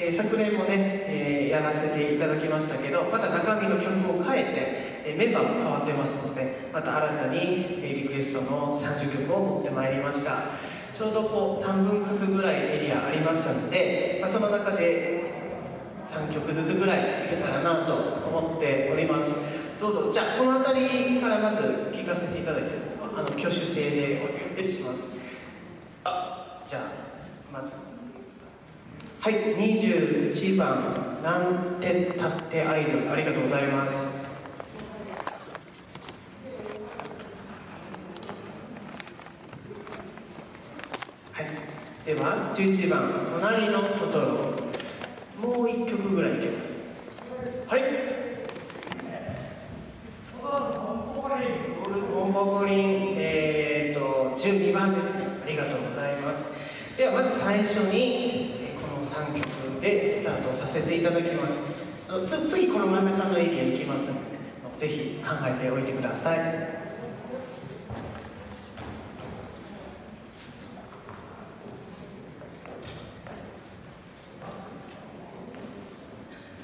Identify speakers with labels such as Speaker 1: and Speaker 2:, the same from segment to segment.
Speaker 1: え
Speaker 2: ー昨年もね、えーやらせていただきましたけどまた中身の曲を変えて、えーメンバーも変わってますのでまた新たに、えリクエストの30曲を持ってまいりました。ちょうどこう3分割ぐらいエリアありますので、まあ、その中で3曲ずつぐらいいけたらなと思っております。どうぞじゃあこの辺りからまず聴かせていただいてあの挙手制でお願いします。あじゃあまず。はい、21番、なんてたってアイドル、ありがとうございます。はい、では、11番、隣のトトロ、もう1曲ぐらいいけます。はい。ボンボコリン、えー、と12番ですね。ありがとうございます。ではまず最初に3曲でスタートさせていただきます。あのつ次この真ん中のエリア行きますので、ぜひ考えておいてください。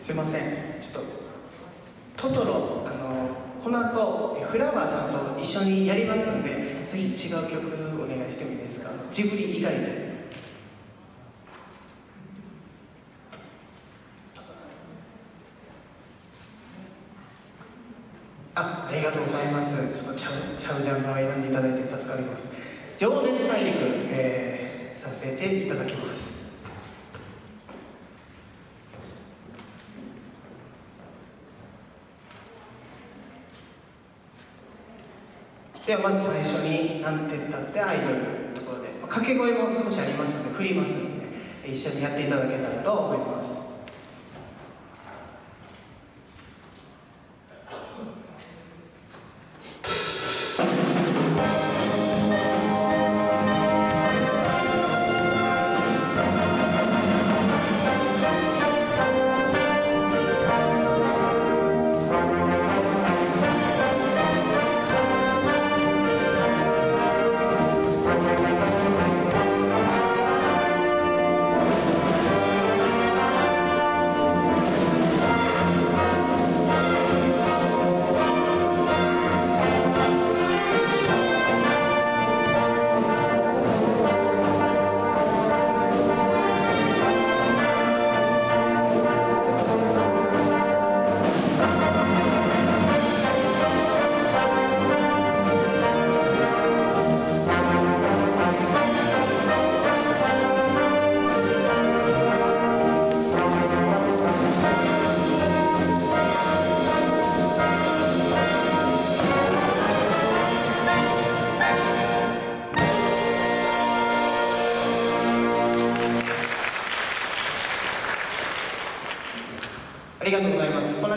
Speaker 2: すいません、ちょっとトトロ、あのこの後フラワーさんと一緒にやりますんで、ぜひ違う曲お願いしてもいいですか？ジブリ以外で。あ、ありがとうございます。ちょっとちゃうジャンルを選んでいただいて助かります。情熱大陸、えーさせていただきます。ではまず最初に「なんてったってアイドル」のところで掛け声も少しありますので振りますので一緒にやっていただけたらと思います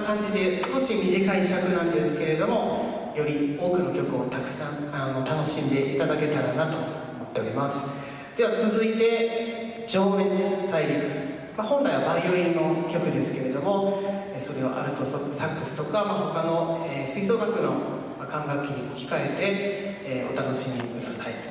Speaker 2: 感じで少し短い尺なんですけれどもより多くの曲をたくさんあの楽しんでいただけたらなと思っております。では続いて「情熱大陸」まあ、本来はバイオリンの曲ですけれどもそれをアルトサックスとか、まあ、他の、え吹奏楽の管楽器に置き換えて、えお楽しみください「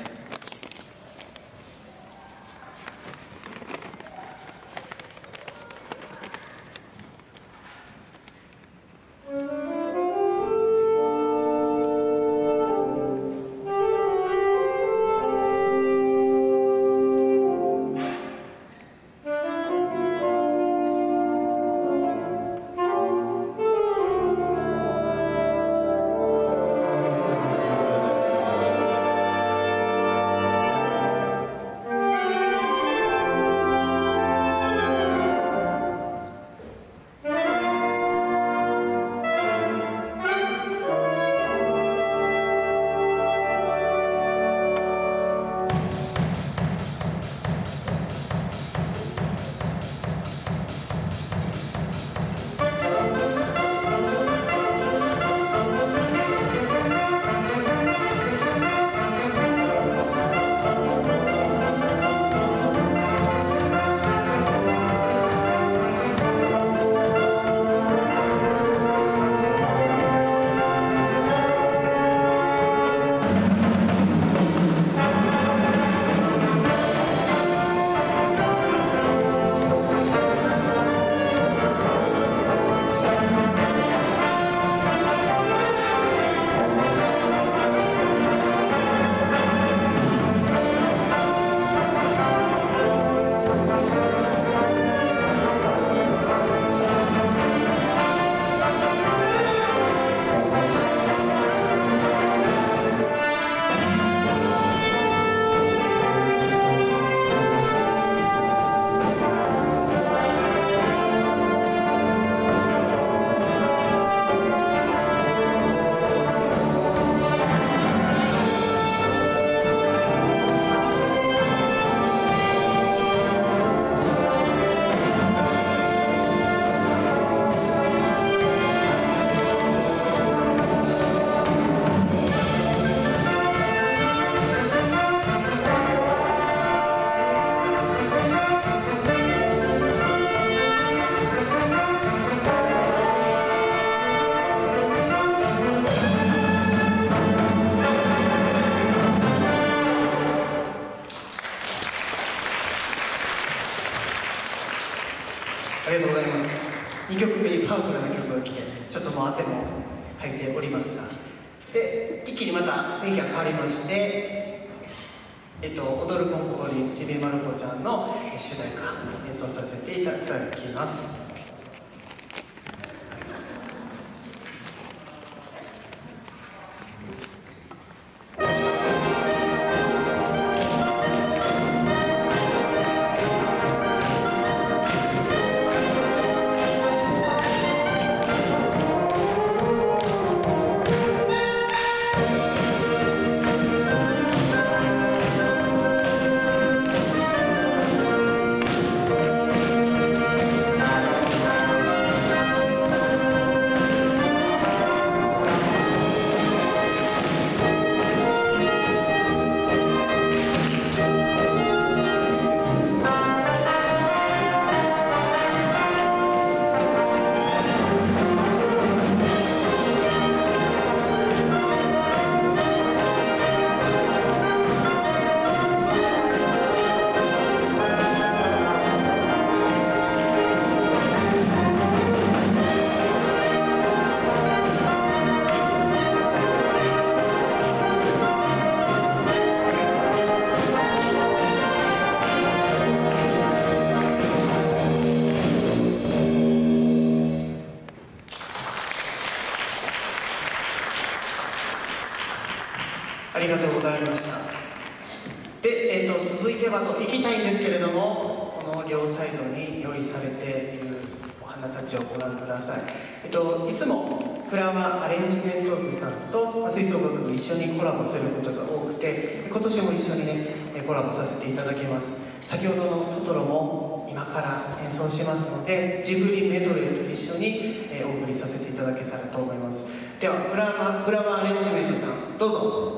Speaker 2: ちびまる子ちゃんの主題歌演奏させていただきます。今年も一緒にねコラボさせていただきます。先ほどの「トトロ」も今から演奏しますのでジブリメドレーと一緒にお送りさせていただけたらと思います。ではグラマグラマアレンジメントさんどうぞ。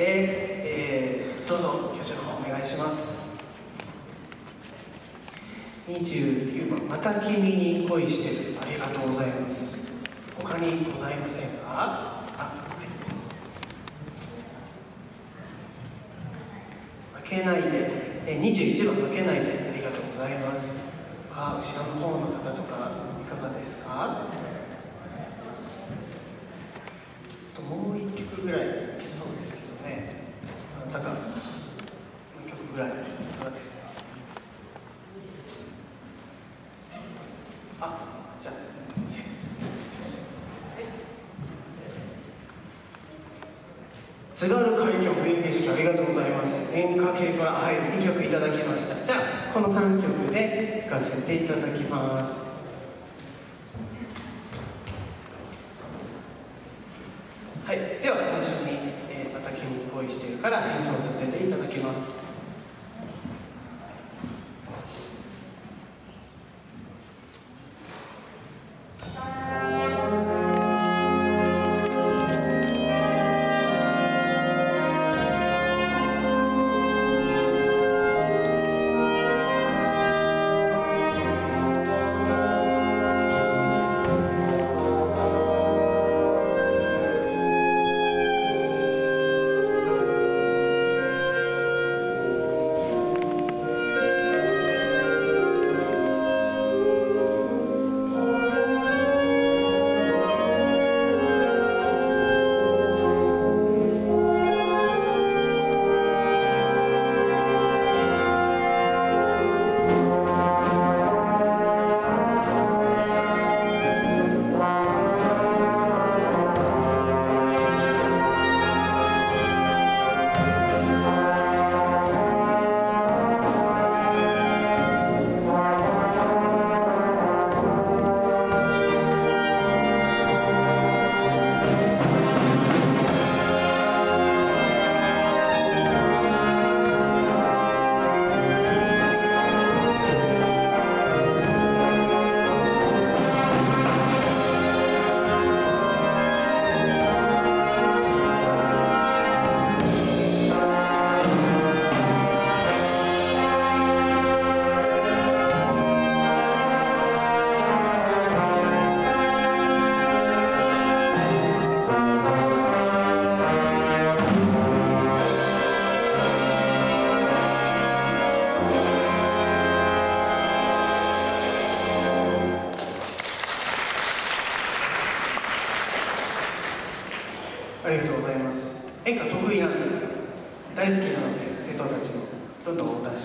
Speaker 3: で、
Speaker 2: えーどうぞ挙手の方お願いします。29番「また君に恋してる」ありがとうございます。他にございませんか？あ、はい。負けないで、えー21番。負けないで。ありがとうございます。か後ろの方の方とかいかがですかあともう1曲ぐらいいけそうですけどねあなたかもう1曲ぐらいいかがですかあじゃあすいません津軽海峡演芸式ありがとうございます演歌系からはい2曲いただきましたじゃあこの3曲で弾かせていただきます。はい。では最初に「えーまた君に恋してる」から演奏させていただきます。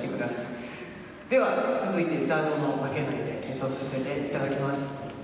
Speaker 2: てください。では続いてザードの負けないで演奏させていただきます「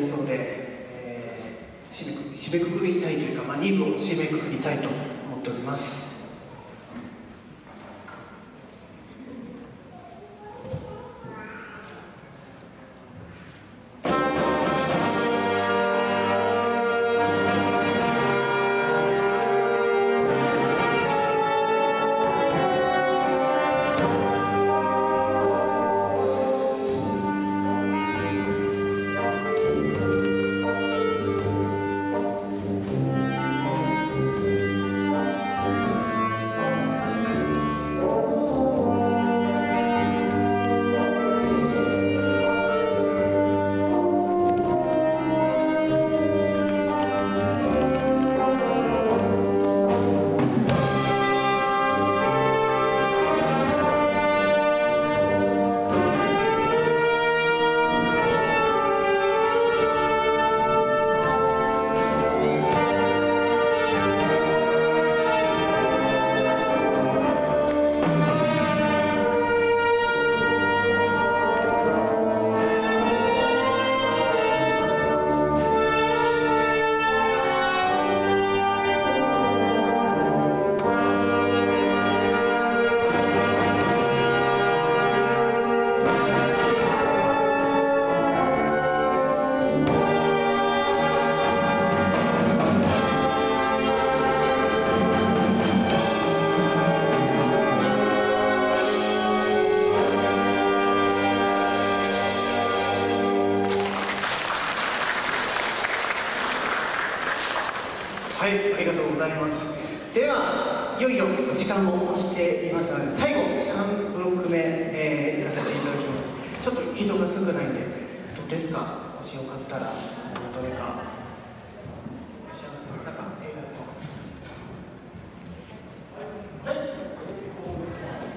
Speaker 2: 演奏で、えー、締めくくりたいというか、まあ、2部を締めくくりたいと思っております。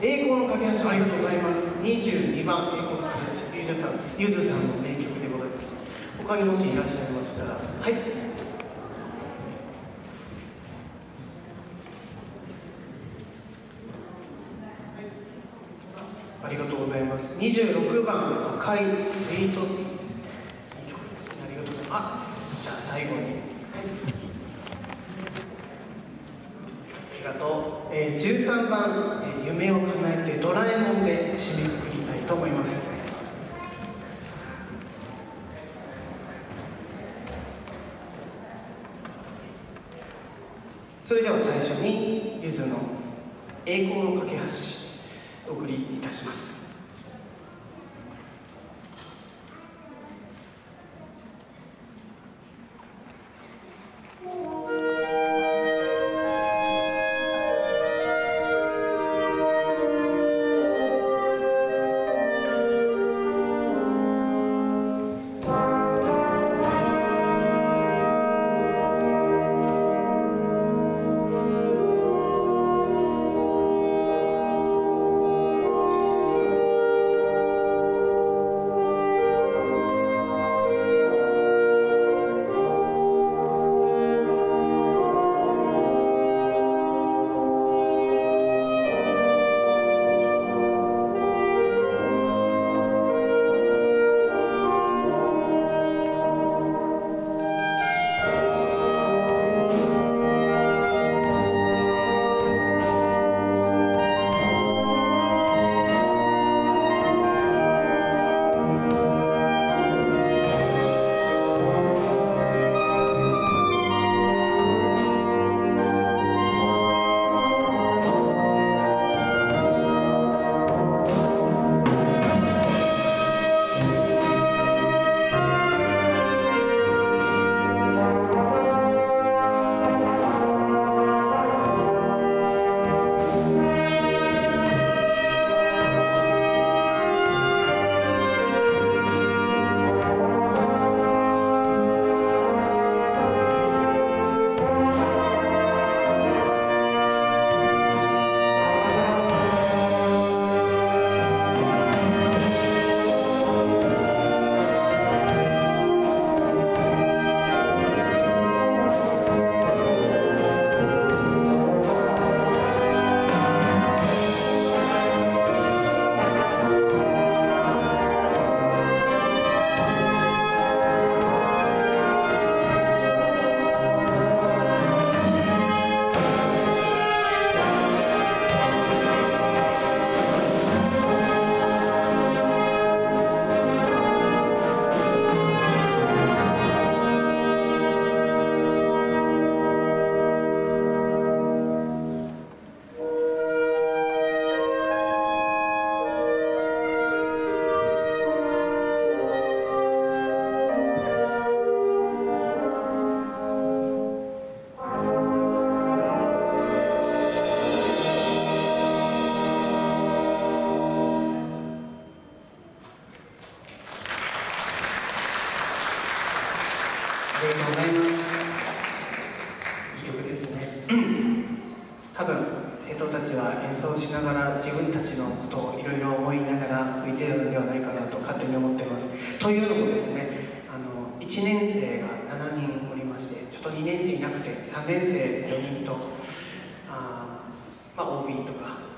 Speaker 2: 栄光の架け橋ありがとうございます。22番栄光の架け橋。ゆずさんゆずさんの名曲でございます。他にもしいらっしゃいましたら。はい。26番赤いスイート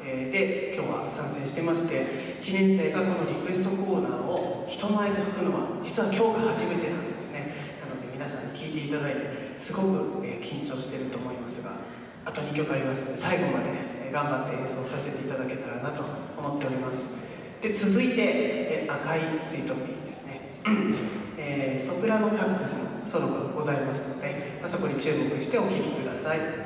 Speaker 2: えー、で
Speaker 4: 今日は参戦してまして1年生がこのリクエストコーナーを人前で吹くのは実は今日が初めてなんですね。なので皆さんに聴いていただいてすごく、えー、緊張してると思いますがあと2曲あります。ので最後まで、ね、頑張って演奏させていただけたらなと思っております。で続いて、え赤いスイートピーですね、えー、ソプラノサックスのソロがございますので、まあ、そこに注目してお聴きください。